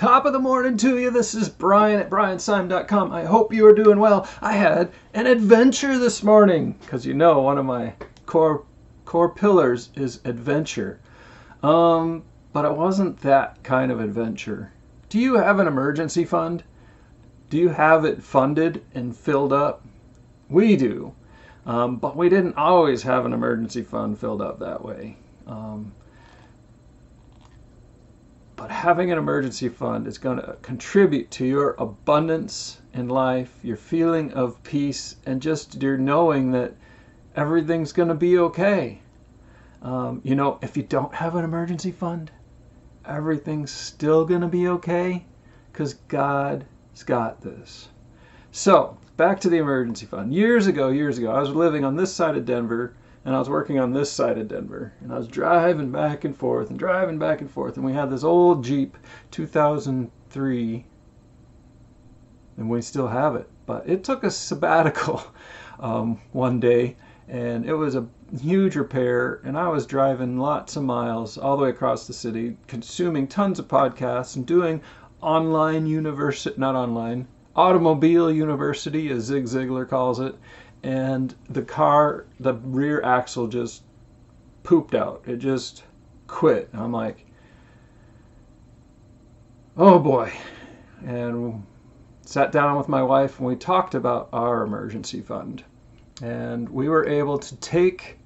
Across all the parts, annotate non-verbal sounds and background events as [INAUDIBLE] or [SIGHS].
Top of the morning to you. This is Brian at brianseim.com. I hope you are doing well. I had an adventure this morning because you know one of my core core pillars is adventure. Um, but it wasn't that kind of adventure. Do you have an emergency fund? Do you have it funded and filled up? We do. Um, but we didn't always have an emergency fund filled up that way. Um, but having an emergency fund is going to contribute to your abundance in life, your feeling of peace, and just your knowing that everything's going to be okay. Um, you know, if you don't have an emergency fund, everything's still going to be okay because God's got this. So, back to the emergency fund. Years ago, years ago, I was living on this side of Denver and I was working on this side of Denver. And I was driving back and forth and driving back and forth. And we had this old Jeep 2003, and we still have it. But it took a sabbatical [LAUGHS] um, one day, and it was a huge repair. And I was driving lots of miles all the way across the city, consuming tons of podcasts and doing online university, not online, automobile university, as Zig Ziglar calls it and the car, the rear axle just pooped out. It just quit. And I'm like, oh boy. And sat down with my wife and we talked about our emergency fund. And we were able to take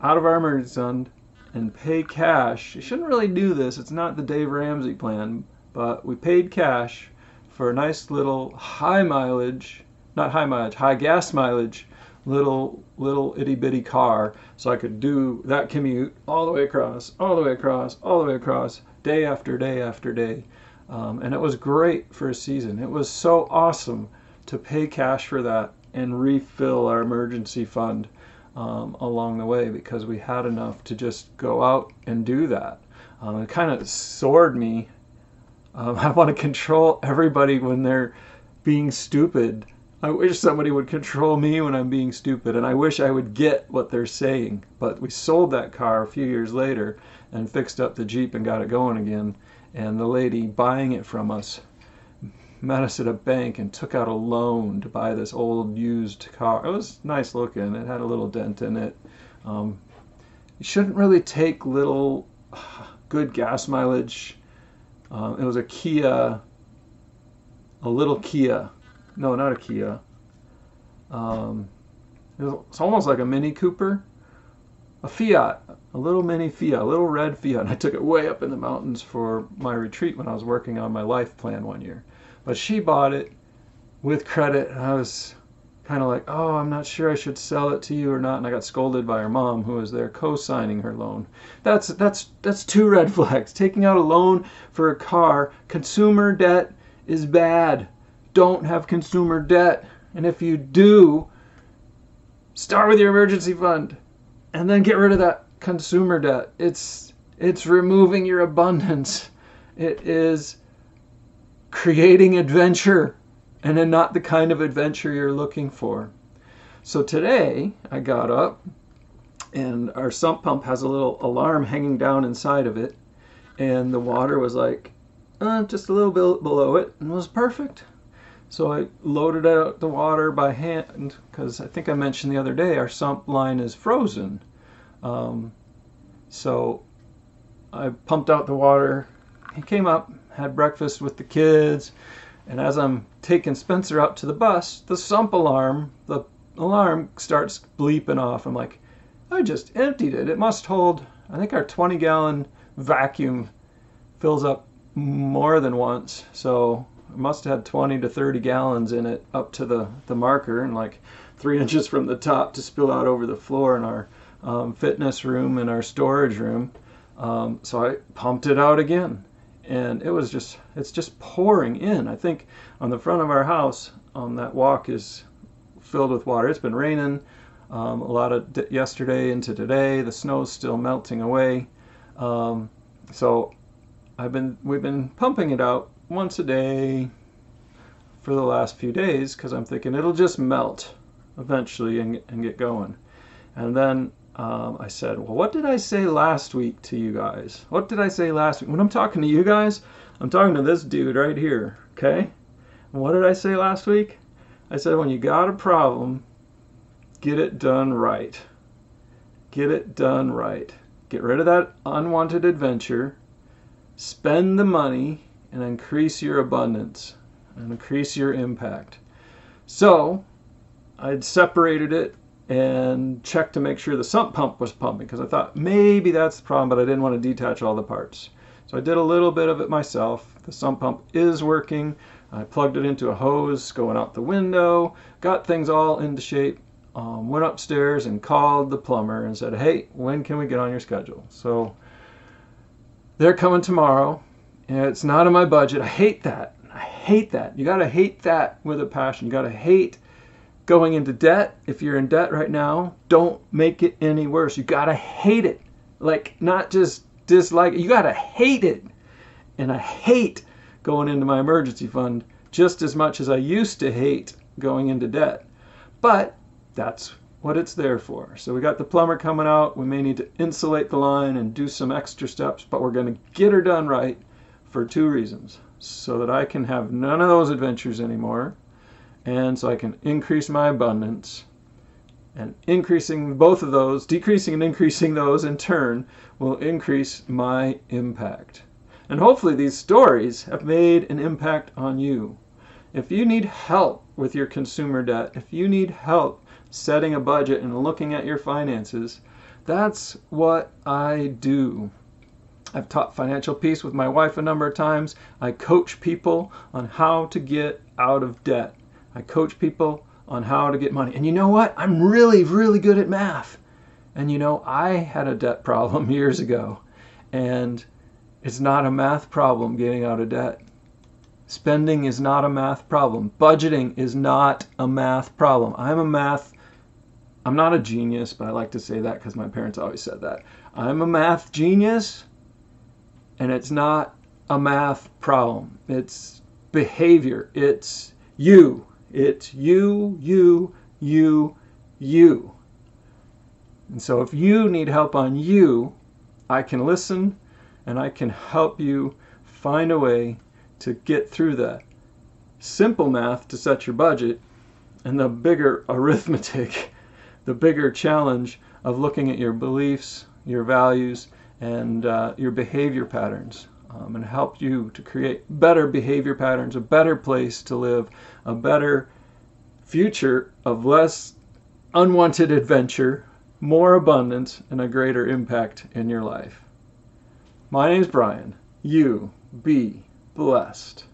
out of our emergency fund and pay cash. You shouldn't really do this. It's not the Dave Ramsey plan, but we paid cash for a nice little high mileage not high mileage, high gas mileage little little itty bitty car so I could do that commute all the way across, all the way across, all the way across, day after day after day. Um, and it was great for a season. It was so awesome to pay cash for that and refill our emergency fund um, along the way because we had enough to just go out and do that. Um, it kind of soared me. Um, [LAUGHS] I want to control everybody when they're being stupid I wish somebody would control me when I'm being stupid, and I wish I would get what they're saying. But we sold that car a few years later and fixed up the Jeep and got it going again. And the lady buying it from us met us at a bank and took out a loan to buy this old used car. It was nice looking. It had a little dent in it. Um, you shouldn't really take little [SIGHS] good gas mileage. Um, it was a Kia, a little Kia no, not a Kia. Um, it's almost like a Mini Cooper, a Fiat, a little mini Fiat, a little red Fiat. And I took it way up in the mountains for my retreat when I was working on my life plan one year. But she bought it with credit, and I was kind of like, oh, I'm not sure I should sell it to you or not. And I got scolded by her mom, who was there co-signing her loan. That's that's that's two red flags. Taking out a loan for a car, consumer debt is bad don't have consumer debt. And if you do, start with your emergency fund and then get rid of that consumer debt. It's it's removing your abundance. It is creating adventure and then not the kind of adventure you're looking for. So today I got up and our sump pump has a little alarm hanging down inside of it and the water was like uh, just a little bit below it and was perfect. So I loaded out the water by hand because I think I mentioned the other day our sump line is frozen. Um, so I pumped out the water. He came up, had breakfast with the kids, and as I'm taking Spencer out to the bus, the sump alarm, the alarm starts bleeping off. I'm like, I just emptied it. It must hold, I think our 20 gallon vacuum fills up more than once. So must have had 20 to 30 gallons in it up to the, the marker and like three [LAUGHS] inches from the top to spill out over the floor in our um, fitness room and our storage room. Um, so I pumped it out again and it was just, it's just pouring in. I think on the front of our house, um, that walk is filled with water. It's been raining um, a lot of yesterday into today. The snow's still melting away. Um, so I've been, we've been pumping it out once a day for the last few days because I'm thinking it'll just melt eventually and, and get going. And then um, I said, well, what did I say last week to you guys? What did I say last week? When I'm talking to you guys, I'm talking to this dude right here, okay? And what did I say last week? I said when you got a problem, get it done right. Get it done right. Get rid of that unwanted adventure. Spend the money and increase your abundance and increase your impact. So, I'd separated it and checked to make sure the sump pump was pumping because I thought maybe that's the problem, but I didn't want to detach all the parts. So I did a little bit of it myself. The sump pump is working. I plugged it into a hose going out the window, got things all into shape, um, went upstairs and called the plumber and said, hey, when can we get on your schedule? So they're coming tomorrow. It's not in my budget. I hate that. I hate that. You got to hate that with a passion. You got to hate going into debt. If you're in debt right now, don't make it any worse. You got to hate it. Like, not just dislike it, you got to hate it. And I hate going into my emergency fund just as much as I used to hate going into debt. But that's what it's there for. So we got the plumber coming out. We may need to insulate the line and do some extra steps, but we're going to get her done right for two reasons. So that I can have none of those adventures anymore, and so I can increase my abundance. And increasing both of those, decreasing and increasing those in turn, will increase my impact. And hopefully, these stories have made an impact on you. If you need help with your consumer debt, if you need help setting a budget and looking at your finances, that's what I do. I've taught financial peace with my wife a number of times. I coach people on how to get out of debt. I coach people on how to get money. And you know what? I'm really, really good at math. And you know, I had a debt problem [LAUGHS] years ago. And it's not a math problem getting out of debt. Spending is not a math problem. Budgeting is not a math problem. I'm a math I'm not a genius, but I like to say that because my parents always said that. I'm a math genius, and it's not a math problem. It's behavior. It's you. It's you, you, you, you. And so if you need help on you, I can listen and I can help you find a way to get through that. Simple math to set your budget and the bigger [LAUGHS] arithmetic the bigger challenge of looking at your beliefs, your values, and uh, your behavior patterns um, and help you to create better behavior patterns, a better place to live, a better future of less unwanted adventure, more abundance, and a greater impact in your life. My name is Brian. You be blessed.